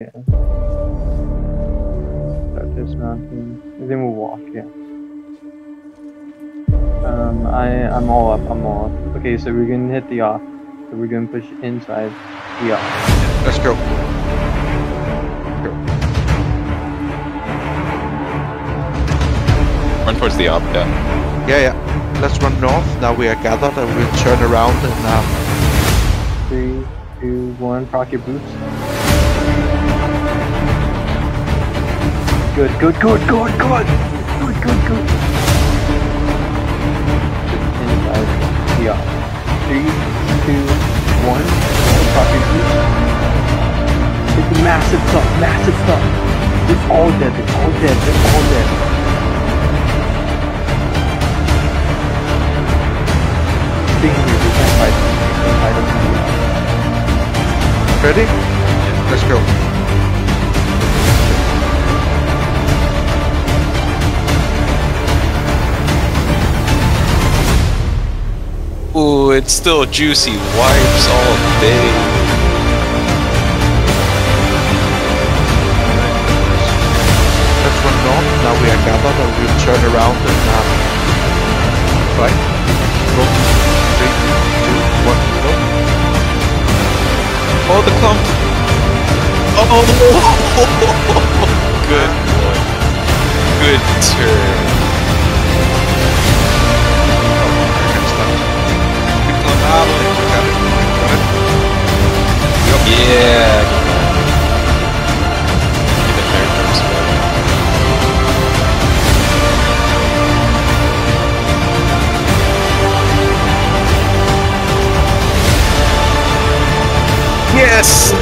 Yeah. Start dismounting. And then we'll walk, yeah. Um, I, I'm all up, I'm all up. Okay, so we're gonna hit the off. So we're gonna push inside the off. Let's go. Run towards the op, yeah. Yeah, yeah. Let's run north. Now we are gathered and we'll turn around and um, Three, two, one, proc your boots. Good, good, good, good, good! Good, good, good! Inside the. Three, two, one, your. It's massive thump, massive thump. They're all dead, they're all dead, they're all dead. Stay here, we can't fight. We can't ready? Let's go. It's still juicy wipes all day. Let's run north. Now we are gathered and we'll turn around and um, right. Go. Three, two, one, go. Oh, the clump! Oh, good boy. Good turn. Yes! Oh!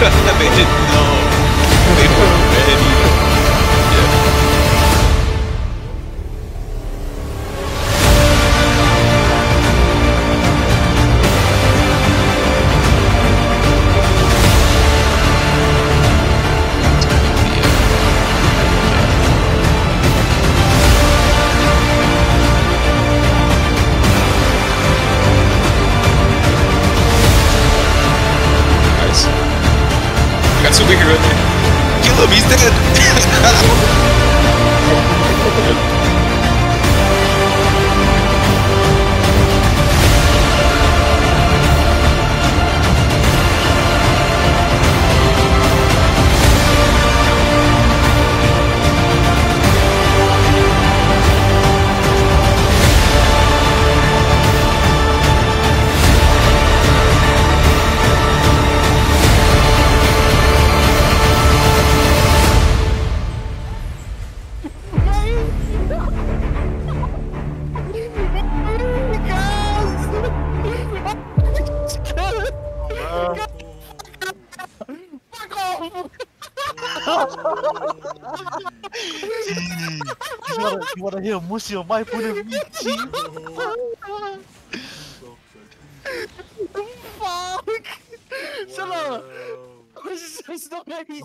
they didn't know. ¿Qué lo viste? You wanna, you wanna hear Musi on my point of view? Fuck! Shut up! It's just not easy.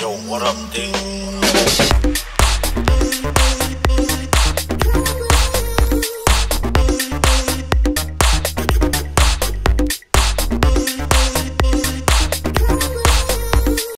Yo, what up, D?